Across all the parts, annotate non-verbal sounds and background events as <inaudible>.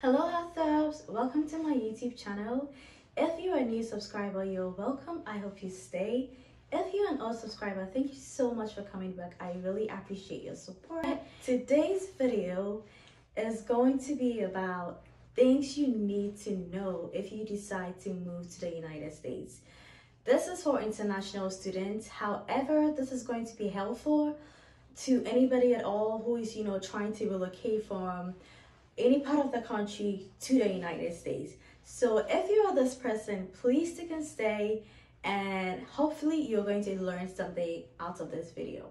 Hello health welcome to my YouTube channel. If you're a new subscriber, you're welcome. I hope you stay. If you're an old subscriber, thank you so much for coming back. I really appreciate your support. Today's video is going to be about things you need to know if you decide to move to the United States. This is for international students. However, this is going to be helpful to anybody at all who is, you know, trying to relocate from any part of the country to the United States. So if you are this person, please stick and stay and hopefully you're going to learn something out of this video.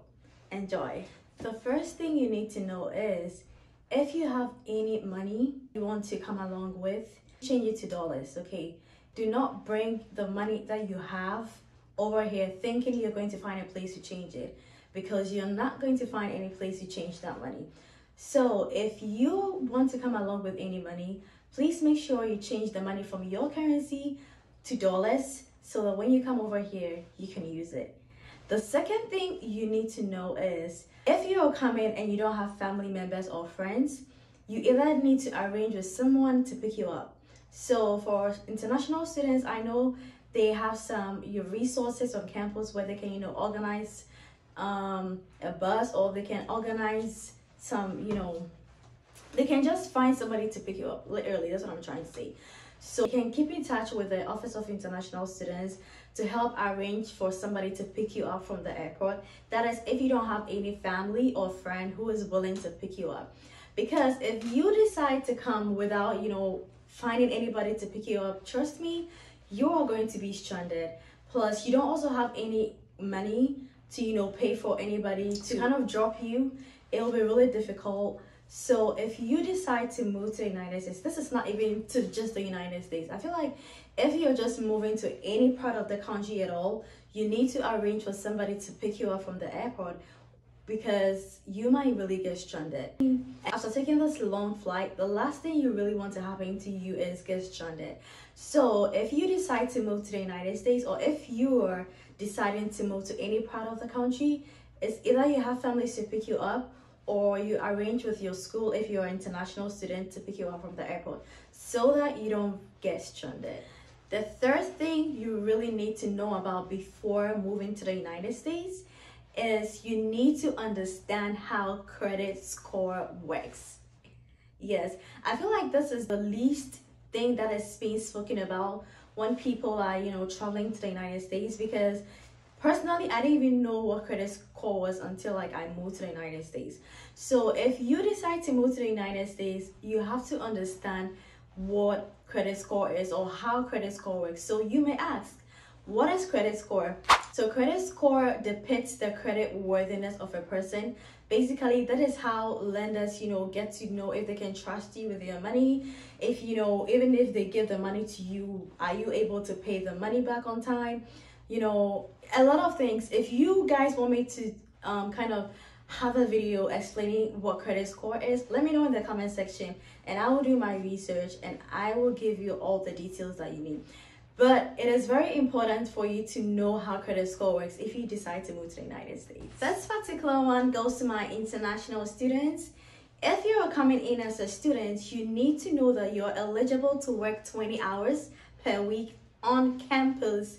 Enjoy. The first thing you need to know is if you have any money you want to come along with, change it to dollars, okay? Do not bring the money that you have over here thinking you're going to find a place to change it because you're not going to find any place to change that money. So if you want to come along with any money, please make sure you change the money from your currency to dollars so that when you come over here, you can use it. The second thing you need to know is if you're coming and you don't have family members or friends, you either need to arrange with someone to pick you up. So for international students, I know they have some your resources on campus where they can, you know, organize um, a bus or they can organize some, you know, they can just find somebody to pick you up, literally, that's what I'm trying to say. So you can keep in touch with the Office of International Students to help arrange for somebody to pick you up from the airport. That is if you don't have any family or friend who is willing to pick you up. Because if you decide to come without, you know, finding anybody to pick you up, trust me, you are going to be stranded. Plus, you don't also have any money to, you know, pay for anybody to kind of drop you it'll be really difficult. So if you decide to move to the United States, this is not even to just the United States. I feel like if you're just moving to any part of the country at all, you need to arrange for somebody to pick you up from the airport because you might really get stranded. After taking this long flight, the last thing you really want to happen to you is get stranded. So if you decide to move to the United States or if you're deciding to move to any part of the country, it's either you have families to pick you up or you arrange with your school if you're an international student to pick you up from the airport so that you don't get stranded. The third thing you really need to know about before moving to the United States is you need to understand how credit score works. Yes, I feel like this is the least thing that is being spoken about when people are, you know, traveling to the United States because personally i didn't even know what credit score was until like i moved to the united states. So if you decide to move to the united states you have to understand what credit score is or how credit score works. So you may ask what is credit score? So credit score depicts the credit worthiness of a person. Basically that is how lenders you know get to know if they can trust you with your money. If you know even if they give the money to you are you able to pay the money back on time you know, a lot of things. If you guys want me to um, kind of have a video explaining what credit score is, let me know in the comment section and I will do my research and I will give you all the details that you need. But it is very important for you to know how credit score works if you decide to move to the United States. This particular one goes to my international students. If you are coming in as a student, you need to know that you're eligible to work 20 hours per week on campus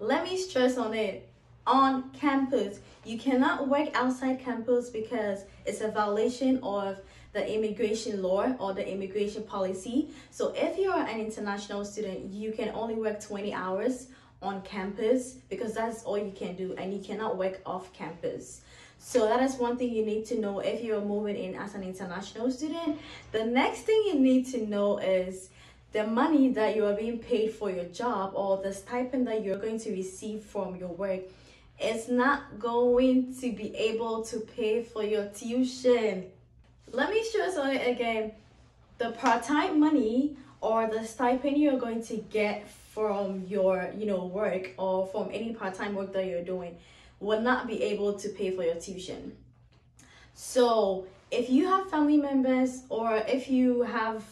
let me stress on it. On campus, you cannot work outside campus because it's a violation of the immigration law or the immigration policy. So if you're an international student, you can only work 20 hours on campus because that's all you can do and you cannot work off campus. So that is one thing you need to know if you're moving in as an international student. The next thing you need to know is the money that you are being paid for your job or the stipend that you're going to receive from your work is not going to be able to pay for your tuition. Let me on it again. The part-time money or the stipend you're going to get from your, you know, work or from any part-time work that you're doing will not be able to pay for your tuition. So if you have family members or if you have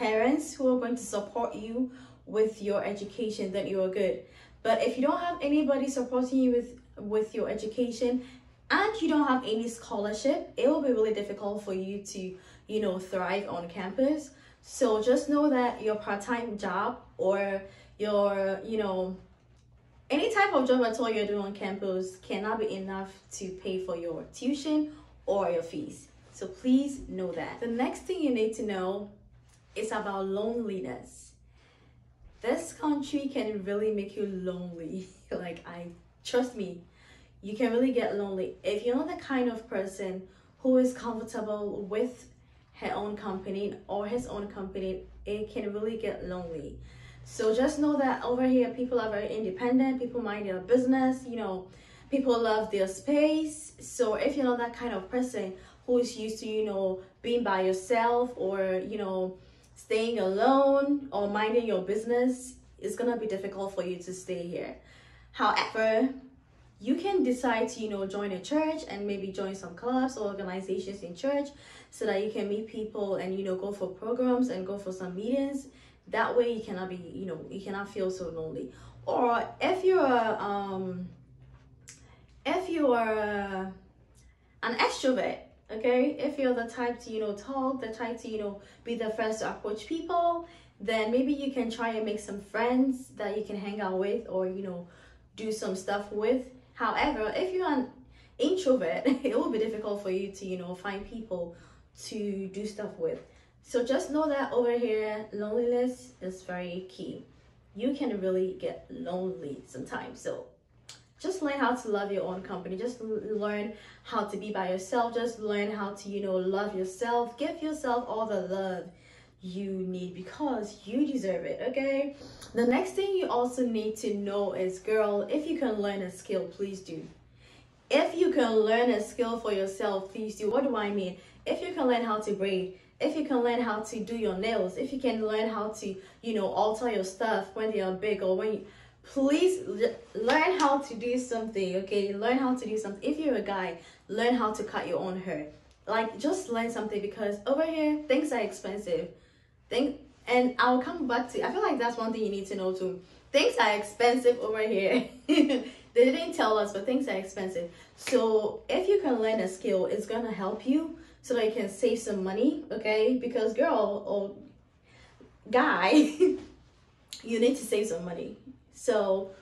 parents who are going to support you with your education, then you are good. But if you don't have anybody supporting you with, with your education and you don't have any scholarship, it will be really difficult for you to, you know, thrive on campus. So just know that your part-time job or your, you know, any type of job at all you're doing on campus cannot be enough to pay for your tuition or your fees. So please know that. The next thing you need to know is about loneliness. This country can really make you lonely. <laughs> like I trust me, you can really get lonely if you're not the kind of person who is comfortable with her own company or his own company it can really get lonely so just know that over here people are very independent people mind their business you know people love their space so if you're not that kind of person who is used to you know being by yourself or you know staying alone or minding your business it's gonna be difficult for you to stay here. However you can decide to you know join a church and maybe join some clubs or organizations in church so that you can meet people and you know go for programs and go for some meetings. That way you cannot be you know you cannot feel so lonely. Or if you're um if you are an extrovert okay if you're the type to you know talk the type to you know be the first to approach people then maybe you can try and make some friends that you can hang out with or you know do some stuff with However, if you're an introvert, <laughs> it will be difficult for you to, you know, find people to do stuff with. So just know that over here, loneliness is very key. You can really get lonely sometimes. So just learn how to love your own company. Just learn how to be by yourself. Just learn how to, you know, love yourself. Give yourself all the love you need because you deserve it okay the next thing you also need to know is girl if you can learn a skill please do if you can learn a skill for yourself please do what do i mean if you can learn how to braid if you can learn how to do your nails if you can learn how to you know alter your stuff when they are big or when you please learn how to do something okay learn how to do something if you're a guy learn how to cut your own hair like just learn something because over here things are expensive Think, and I'll come back to. I feel like that's one thing you need to know too. Things are expensive over here. <laughs> they didn't tell us, but things are expensive. So if you can learn a skill, it's gonna help you so that you can save some money. Okay, because girl or guy, <laughs> you need to save some money. So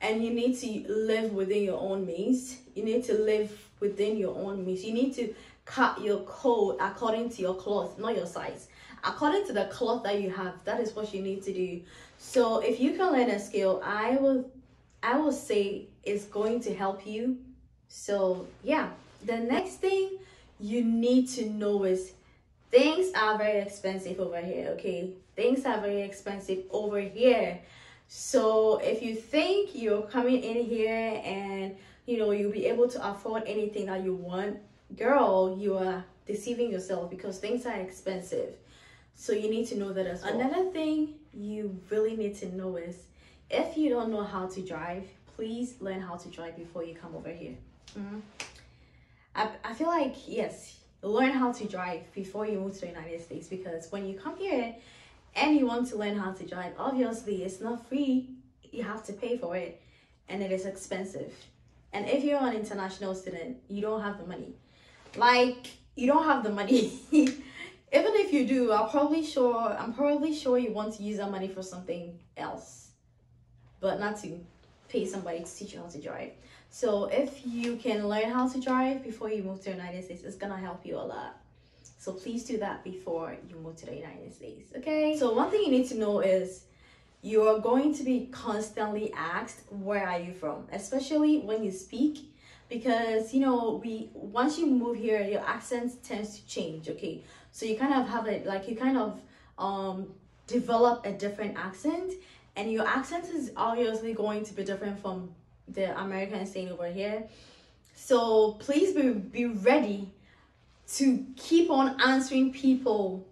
and you need to live within your own means. You need to live within your own means. You need to cut your coat according to your cloth, not your size. According to the cloth that you have that is what you need to do. So if you can learn a skill i will i will say it's going to help you. So yeah. The next thing you need to know is things are very expensive over here okay? Things are very expensive over here so if you think you're coming in here and you know you'll be able to afford anything that you want girl you are deceiving yourself because things are expensive so you need to know that as well. Another thing you really need to know is if you don't know how to drive, please learn how to drive before you come over here. Mm-hmm. I, I feel like, yes, learn how to drive before you move to the United States because when you come here and you want to learn how to drive, obviously it's not free. You have to pay for it and it is expensive. And if you're an international student, you don't have the money. Like, you don't have the money. <laughs> even if you do i'm probably sure i'm probably sure you want to use that money for something else but not to pay somebody to teach you how to drive so if you can learn how to drive before you move to the united states it's gonna help you a lot so please do that before you move to the united states okay? So one thing you need to know is you are going to be constantly asked where are you from? Especially when you speak because you know we once you move here your accent tends to change okay? So you kind of have it like you kind of um develop a different accent and your accent is obviously going to be different from the american saying over here. So please be, be ready to keep on answering people.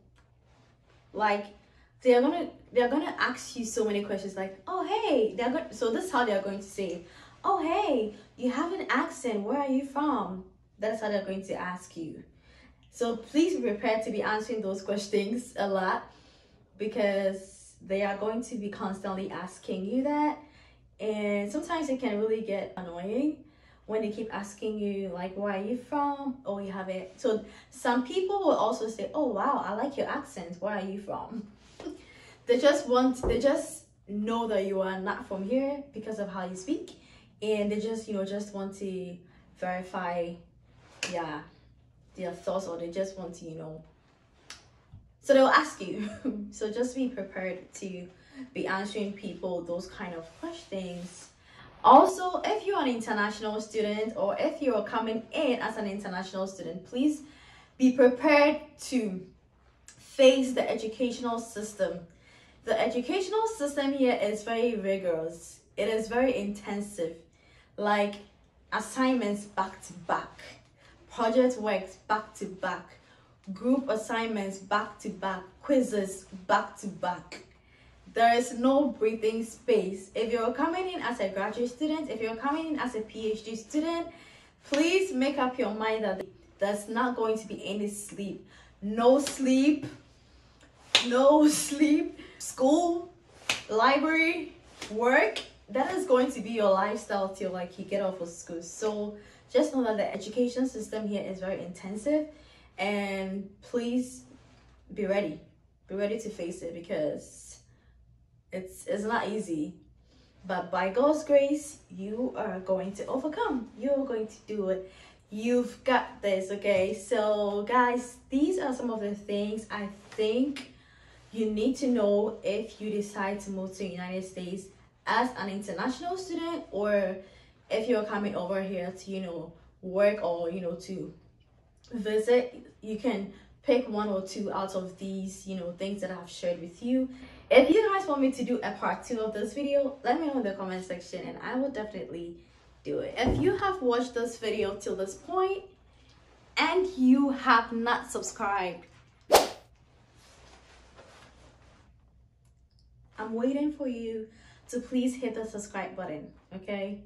Like they're gonna they're gonna ask you so many questions like oh hey they're gonna. so this is how they're going to say oh hey you have an accent. Where are you from? That's how they're going to ask you. So please be prepared to be answering those questions a lot because they are going to be constantly asking you that. And sometimes it can really get annoying when they keep asking you like where are you from? Or you have it. So some people will also say oh wow i like your accent. Where are you from? <laughs> They just want they just know that you are not from here because of how you speak and they just you know just want to verify yeah their thoughts or they just want to you know. So they'll ask you. <laughs> So just be prepared to be answering people those kind of questions also if you're an international student or if you're coming in as an international student please be prepared to face the educational system. The educational system here is very rigorous. It is very intensive like assignments back to back project works back to back group assignments back to back quizzes back to back there is no breathing space. If you're coming in as a graduate student, if you're coming in as a PhD student, please make up your mind that there's not going to be any sleep. No sleep, no sleep, school, library, work. That is going to be your lifestyle till like you get off of school. So just know that the education system here is very intensive and please be ready. Be ready to face it because it's it's not easy. But by god's grace you are going to overcome. You're going to do it. You've got this okay? So guys these are some of the things i think you need to know if you decide to move to the united states as an international student or if you're coming over here to you know work or you know to visit. You can pick one or two out of these you know things that i've shared with you. If you guys want me to do a part two of this video let me know in the comment section and i will definitely do it. If you have watched this video till this point and you have not subscribed i'm waiting for you to please hit the subscribe button okay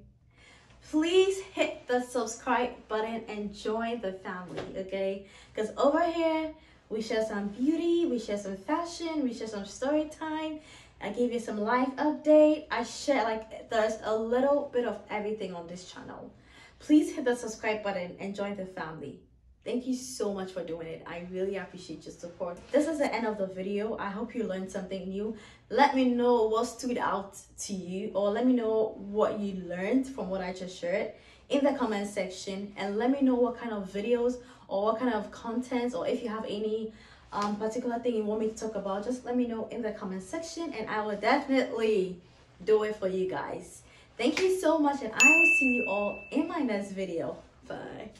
please hit the subscribe button and join the family okay? Because over here we share some beauty we share some fashion we share some story time. I give you some life update. I share like there's a little bit of everything on this channel. Please hit the subscribe button and join the family Thank you so much for doing it. I really appreciate your support. This is the end of the video. I hope you learned something new. Let me know what stood out to you or let me know what you learned from what I just shared in the comment section and let me know what kind of videos or what kind of content or if you have any um, particular thing you want me to talk about just let me know in the comment section and I will definitely do it for you guys. Thank you so much and I will see you all in my next video. Bye.